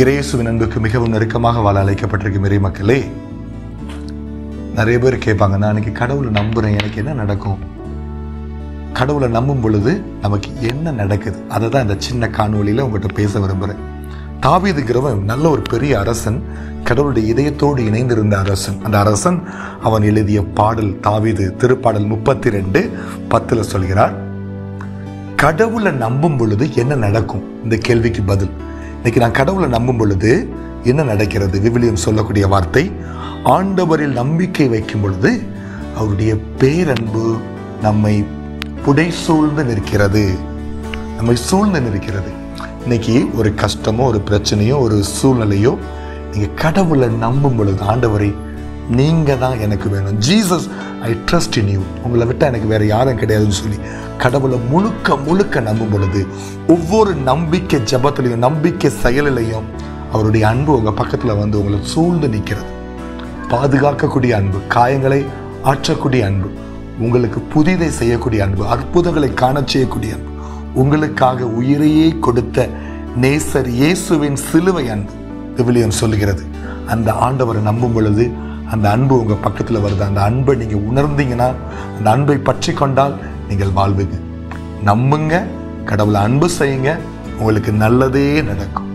இறையேசுவின் அன்புக்கு மிகவும் நெருக்கமாக வாழ அழைக்கப்பட்டிருக்கும் இறை மக்களே நிறைய பேர் கேட்பாங்க நான் அன்னைக்கு கடவுளை நம்புறேன் எனக்கு என்ன நடக்கும்? கடவுளை நம்பும் பொழுது நமக்கு என்ன நடக்குது? அதை தான் இந்த சின்ன காணொலியில் உங்கள்கிட்ட பேச விரும்புகிறேன் தாவீதுங்கிறவன் நல்ல ஒரு பெரிய அரசன் கடவுளுடைய இதயத்தோடு இணைந்திருந்த அரசன். அந்த அரசன் அவன் எழுதிய பாடல் தாவீது திருப்பாடல் முப்பத்தி ரெண்டு பத்தில் சொல்கிறார் கடவுளை நம்பும் பொழுது என்ன நடக்கும்? இந்த கேள்விக்கு பதில். இன்னைக்கு நான் கடவுளை நம்பும் பொழுது என்ன நடக்கிறது? விவிலியம் சொல்லக்கூடிய வார்த்தை ஆண்டவரில் நம்பிக்கை வைக்கும் பொழுது அவருடைய பேரன்பு நம்மை புடை சூழ்ந்து நிற்கிறது. நம்மை சூழ்ந்து நிற்கிறது. இன்னைக்கு ஒரு கஷ்டமோ ஒரு பிரச்சனையோ ஒரு சூழ்நிலையோ நீங்கள் கடவுளை நம்பும் பொழுது ஆண்டவரை நீங்கள் தான் எனக்கு வேணும். Jesus I trust in you உங்களை விட்டால் எனக்கு வேறு யாரும் கிடையாதுன்னு சொல்லி கடவுளை முழுக்க முழுக்க நம்பும் பொழுது ஒவ்வொரு நம்பிக்கை ஜபத்திலையும் நம்பிக்கை செயலிலையும் அவருடைய அன்பு உங்கள் பக்கத்தில் வந்து உங்களை சூழ்ந்து நிற்கிறது பாதுகாக்கக்கூடிய அன்பு காயங்களை ஆற்றக்கூடிய அன்பு உங்களுக்கு புதிதை செய்யக்கூடிய அன்பு அற்புதங்களை காண செய்யக்கூடிய அன்பு உங்களுக்காக உயிரையே கொடுத்த நேசர் இயேசுவின் சிலுவை அன்பு விவிலியம் சொல்லுகிறது. அந்த ஆண்டவரை நம்பும் பொழுது அந்த அன்பு உங்க பக்கத்துல வருது. அந்த அன்பை நீங்க உணர்ந்தீங்கன்னா அந்த அன்பை பற்றி கொண்டால் நீங்கள் வாழ்வுங்க. நம்புங்க கடவுளை அன்பு செய்யுங்க உங்களுக்கு நல்லதே நடக்கும்.